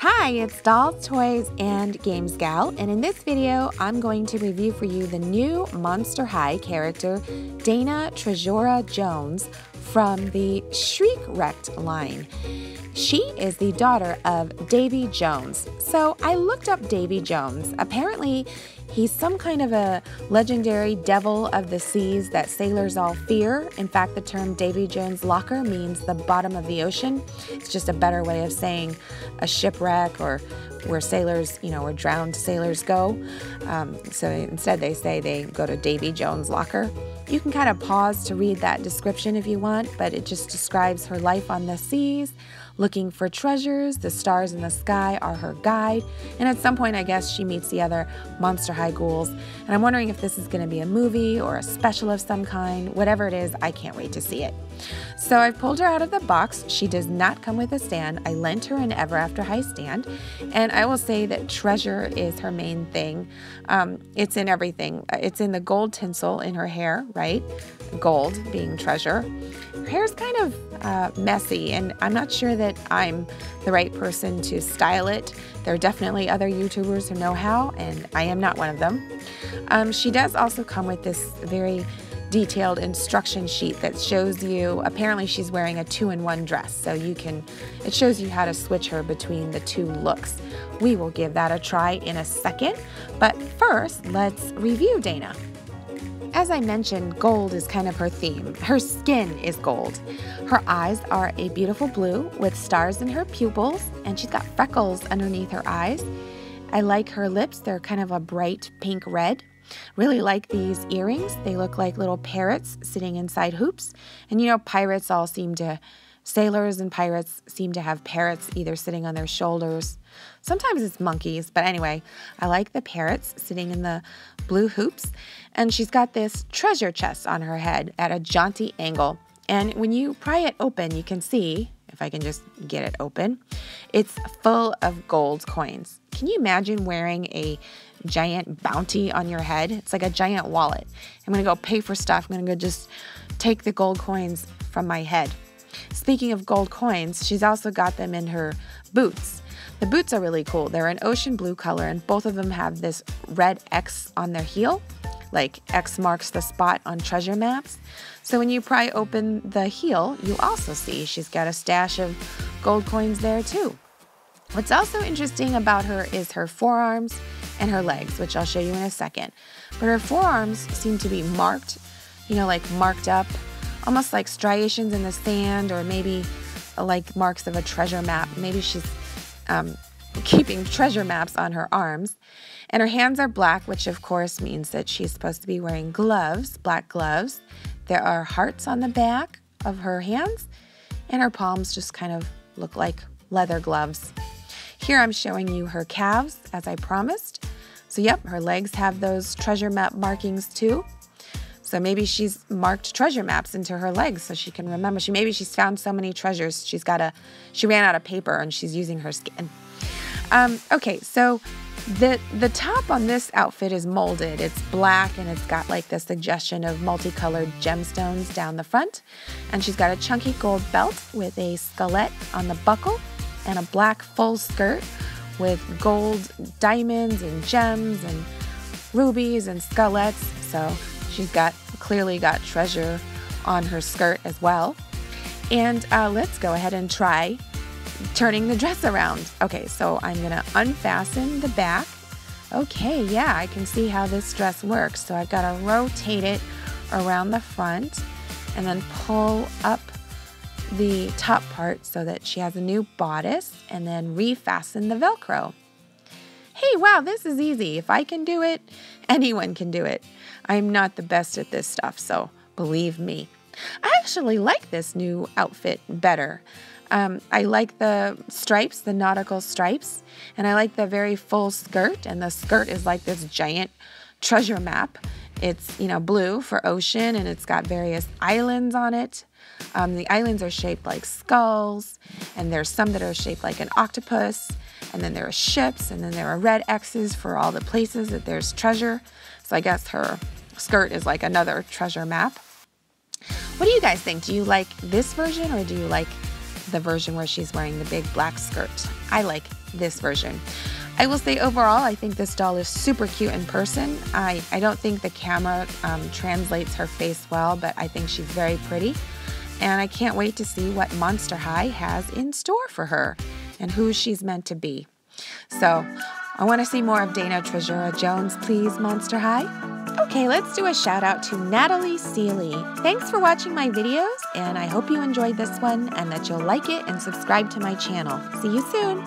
Hi, it's Dolls, Toys, and Games Gal, and in this video, I'm going to review for you the new Monster High character, Dayna Treasura Jones, from the Shriek-Wrecked line. She is the daughter of Davy Jones. So I looked up Davy Jones. Apparently, he's some kind of a legendary devil of the seas that sailors all fear. In fact, the term Davy Jones locker means the bottom of the ocean. It's just a better way of saying a shipwreck or where sailors, you know, where drowned sailors go. Um, so instead, they say they go to Davy Jones' locker. You can kind of pause to read that description if you want, but it just describes her life on the seas, looking for treasures. The stars in the sky are her guide. And at some point, I guess she meets the other Monster High ghouls. And I'm wondering if this is going to be a movie or a special of some kind. Whatever it is, I can't wait to see it. So I've pulled her out of the box. She does not come with a stand. I lent her an Ever After High stand. And I will say that treasure is her main thing. Um, it's in everything. It's in the gold tinsel in her hair, right? Gold being treasure. Her hair's kind of uh, messy, and I'm not sure that I'm the right person to style it. There are definitely other YouTubers who know how, and I am not one of them. Um, she does also come with this very detailed instruction sheet that shows you apparently she's wearing a two-in-one dress so you can it shows you how to switch her between the two looks we will give that a try in a second but first let's review dayna as I mentioned, gold is kind of her theme. Her skin is gold. Her eyes are a beautiful blue with stars in her pupils, and she's got freckles underneath her eyes. I like her lips, they're kind of a bright pink red. Really like these earrings. They look like little parrots sitting inside hoops. And you know, pirates all seem to, sailors and pirates seem to have parrots either sitting on their shoulders. Sometimes it's monkeys, but anyway, I like the parrots sitting in the blue hoops. And she's got this treasure chest on her head at a jaunty angle. And when you pry it open, you can see, if I can just get it open, it's full of gold coins. Can you imagine wearing a giant bounty on your head. It's like a giant wallet. I'm to go pay for stuff. I'm to go just take the gold coins from my head. Speaking of gold coins, she's also got them in her boots. The boots are really cool. They're an ocean blue color, and both of them have this red X on their heel, like X marks the spot on treasure maps. So when you pry open the heel, you also see she's got a stash of gold coins there too. What's also interesting about her is her forearms and her legs, which I'll show you in a second. But her forearms seem to be marked, you know, like marked up, almost like striations in the sand or maybe like marks of a treasure map. Maybe she's um, keeping treasure maps on her arms. And her hands are black, which of course means that she's supposed to be wearing gloves, black gloves. There are hearts on the back of her hands, and her palms just kind of look like leather gloves. Here I'm showing you her calves, as I promised. So yep, her legs have those treasure map markings too. So maybe she's marked treasure maps into her legs so she can remember. She maybe she's found so many treasures she's got a she ran out of paper and she's using her skin. Um, okay, so the the top on this outfit is molded. It's black and it's got like the suggestion of multicolored gemstones down the front. And she's got a chunky gold belt with a skullette on the buckle and a black full skirt with gold diamonds and gems and rubies and skullettes. So she's got clearly got treasure on her skirt as well. And uh, let's go ahead and try turning the dress around. Okay, so I'm gonna unfasten the back. Okay, yeah, I can see how this dress works. So I've gotta rotate it around the front and then pull up the top part so that she has a new bodice and then refasten the Velcro. Hey, wow, this is easy. If I can do it, anyone can do it. I'm not the best at this stuff, so believe me. I actually like this new outfit better. Um, I like the stripes, the nautical stripes, and I like the very full skirt. And the skirt is like this giant treasure map. It's, you know, blue for ocean and it's got various islands on it. Um, the islands are shaped like skulls, and there's some that are shaped like an octopus, and then there are ships, and then there are red X's for all the places that there's treasure. So I guess her skirt is like another treasure map. What do you guys think? Do you like this version or do you like the version where she's wearing the big black skirt. I like this version. I will say overall, I think this doll is super cute in person. I, I don't think the camera um, translates her face well, but I think she's very pretty. And I can't wait to see what Monster High has in store for her and who she's meant to be. So I want to see more of Dayna Treasura Jones, please, Monster High. Okay, let's do a shout out to Natalie Seeley. Thanks for watching my videos, and I hope you enjoyed this one and that you'll like it and subscribe to my channel. See you soon!